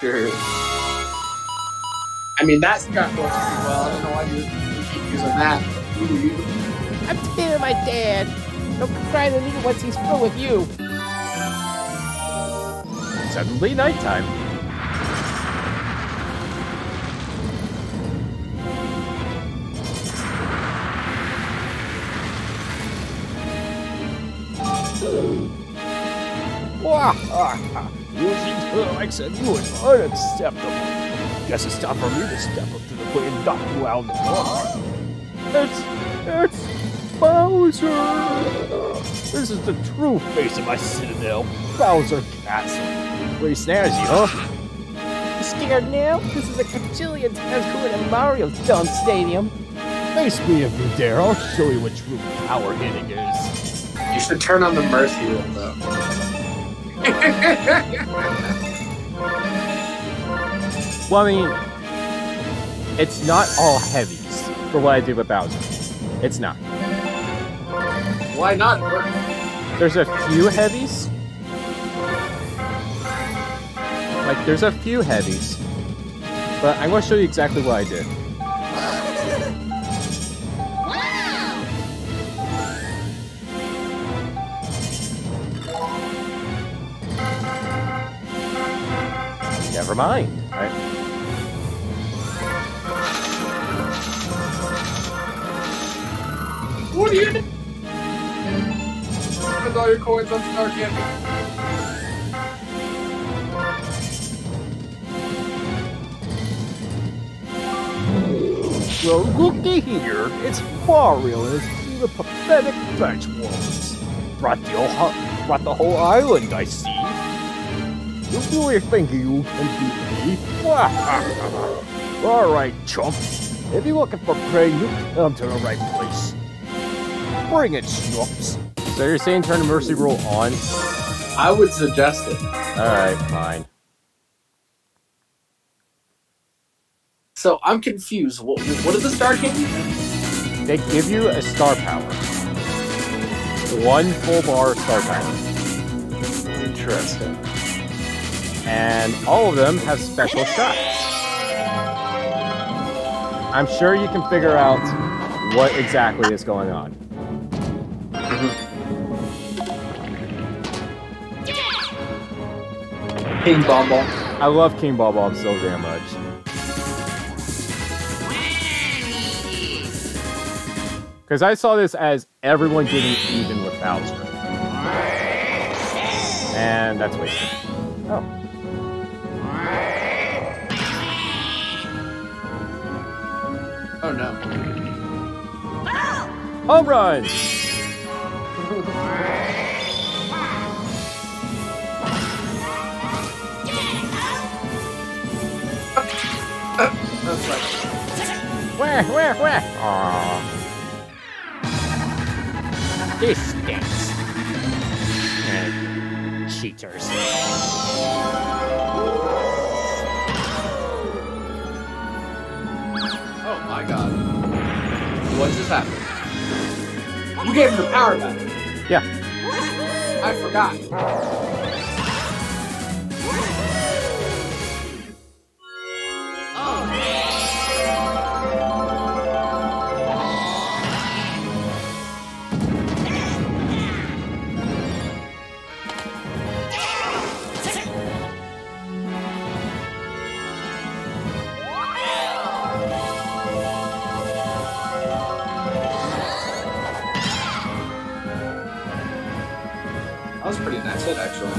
Sure. I mean, that Scott works pretty well. I don't know why you, you keep using that. I'm telling my dad. Don't cry to me once he's through with you. Suddenly nighttime. Wah, Using her like said you was unacceptable. Guess it's time for me to step up to the plate and knock you out of the door. It's, it's Bowser. This is the true face of my citadel, Bowser Castle. Pretty snazzy, huh? You scared now? This is a cajillion times cooler than Mario's dumb stadium. Face me if you dare. I'll show you what true power hitting is. You should turn on the mercy though. Well, I mean, it's not all heavies for what I do with Bowser. It's not. Why not? There's a few heavies. Like, there's a few heavies. But I'm going to show you exactly what I did. Never mind. Right? What are you doing? Spend all your coins on Star Candy. Well, looky here. It's Mario and his team of pathetic bench warmers. Brought the whole, brought the whole island, I see. You really think you can beat me? All right, chump. If you're looking for prey, you come to the right place. Bring it, Snoops. So you're saying turn the mercy roll on? I would suggest it. All right, fine. So I'm confused. What, what is the Star Candy? do? They give you a star power. One full bar star power. Interesting. And all of them have special shots. I'm sure you can figure out what exactly is going on. King Bob-omb. I love King Ball Bob so damn much. Because I saw this as everyone getting even with Bowser. And that's wasted. Oh Home run! Where, where, where? Aww. This stinks. Eh, cheaters. oh my god. What just happened? You gave him the power back. Yeah. I forgot. Was a pretty nice hit, actually.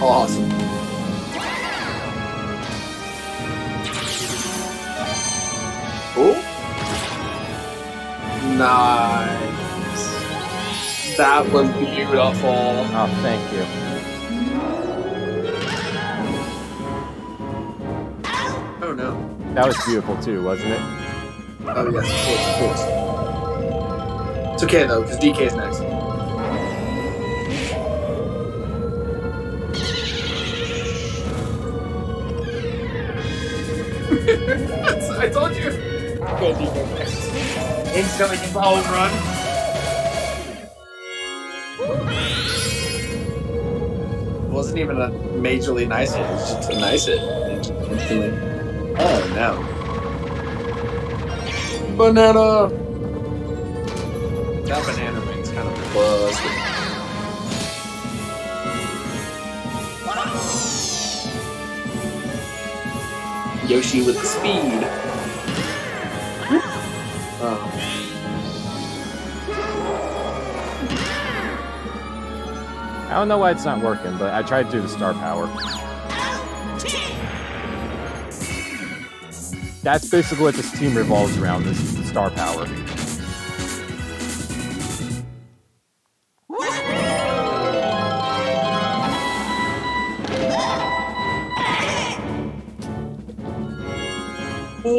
Oh, awesome. Cool. Nice. That was beautiful. Oh, thank you. Oh no. That was beautiful too, wasn't it? Oh yes, of course, of course. It's okay though, because DK's next. I told you. Baby next. Instantly gets the home run. wasn't even a majorly nice hit. It was just a nice hit. Instantly. Oh no. Banana! That banana ring's kind of busted. Yoshi with the speed. Oh. I don't know why it's not working, but I tried to do the star power. That's basically what this team revolves around, is star power.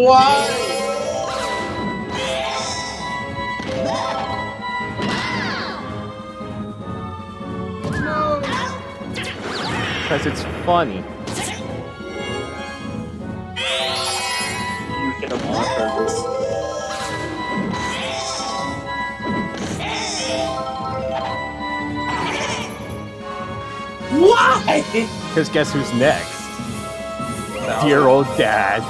Why? Because it's funny. You hit him on purpose. Why? Because guess who's next? No. Dear old dad.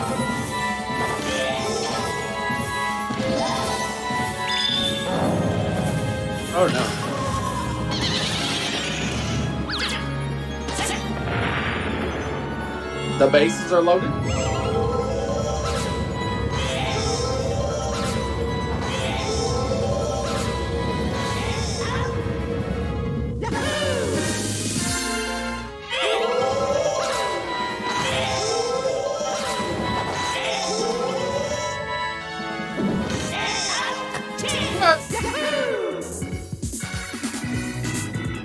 Oh no. The bases are loaded.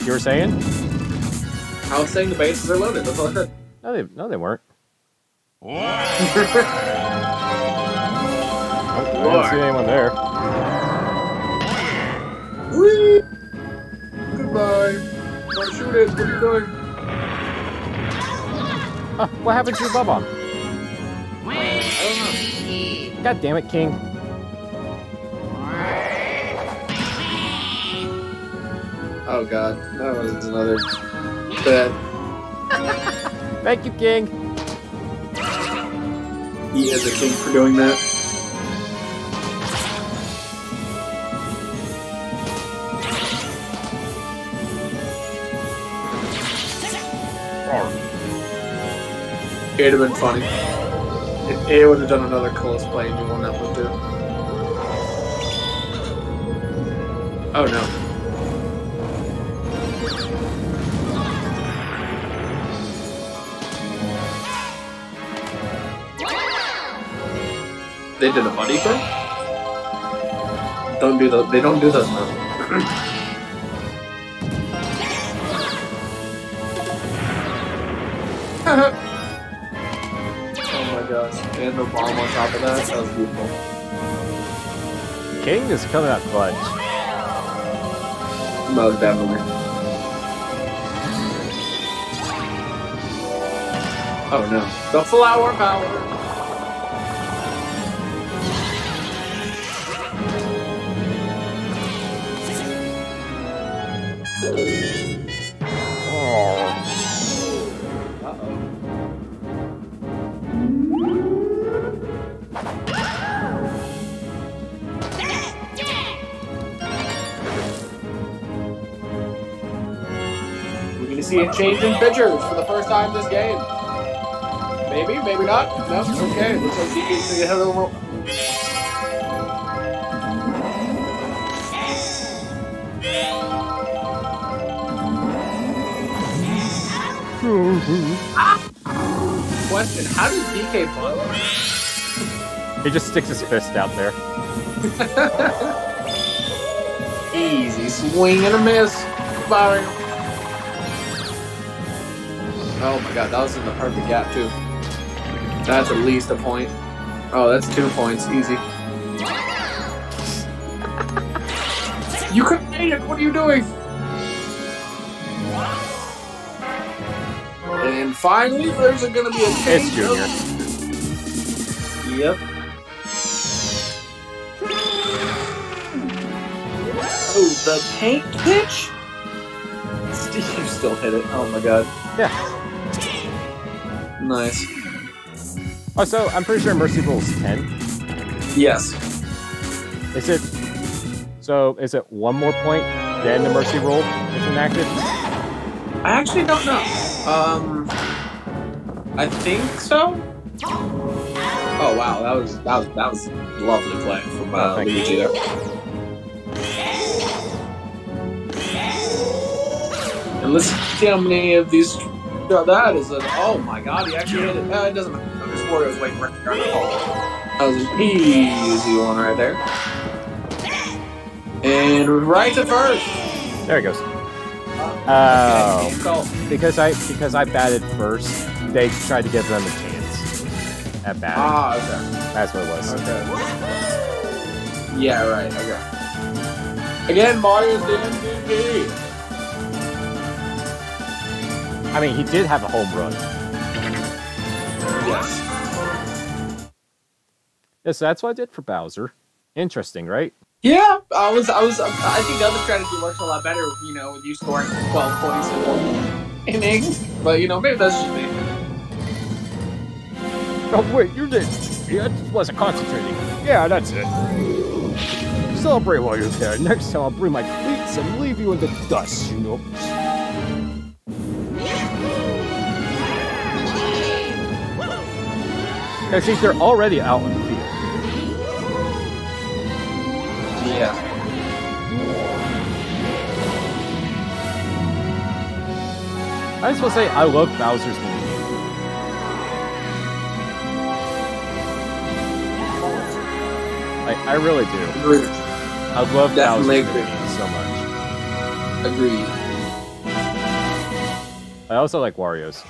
You were saying? I was saying the bases are loaded. That's all I said. No, they no, they weren't. Oh, I didn't see anyone there. Whee! Goodbye. Don't shoot it. What are you doing? Huh, what happened to your Bubba? I God damn it, King. Oh god, that was another bad. Thank you, King. He is a king for doing that. It'd have been funny. It, it would have done another close play and you won that one too. Oh no. They did a buddy thing? Don't do those. They don't do those now. Uh, oh my gosh. And the bomb on top of that. That was beautiful. King is coming out clutch. Most definitely. Oh no. The flower power! See a change in pitchers for the first time this game. Maybe, maybe not. No, it's okay. Looks like DK's gonna get ahead of the world. Question: How does DK bunt? He just sticks his fist out there. Easy swing and a miss. Bye. Oh my god, that was in the perfect gap too. That's at least a point. Oh, that's two points. Easy. you couldn't made it. What are you doing? And finally, there's gonna be a It's change. Junior. Yep. Oh, the paint pitch? Steve still hit it. Oh my god. Yeah. Nice. Oh, so I'm pretty sure Mercy Rule's 10. Yes. Is it. So is it one more point, then the Mercy Rule is enacted? I actually don't know. Um, I think so. Oh wow, that was that was that was lovely play from Oh, uh, you. Luigi there. And let's see how many of these. That is an. Oh my god, he actually hit it. Uh, it doesn't matter. I'm just Wario's waiting right there on the call. That was an easy one right there. And right to first. There it goes. Uh, Oh. Because I because I batted first, they tried to give them a chance at batting. Ah, okay. That's what it was. Okay. Yeah, right. Okay. Again, Mario's the MVP. I mean, he did have a home run. Yes. Yes, that's what I did for Bowser. Interesting, right? Yeah, I was. I was. I think the other strategy works a lot better. You know, with you scoring twelve points in one inning. But you know, maybe that's just me. Oh wait, you did. Yeah, I just wasn't concentrating. Yeah, that's it. Celebrate while you're there. Next time I'll bring my cleats and leave you in the dust, you know. I see they're already out in the field. Yeah. I just want to say I love Bowser's movie. I, I really do. Agreed. I love Definitely Bowser's agree. movie so much. Agreed. I also like Wario's.